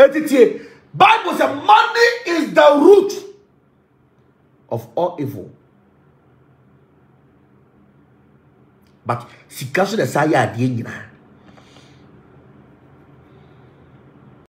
etitie bible says money is the root of all evil. But sika so na saa yɛ nyinaa.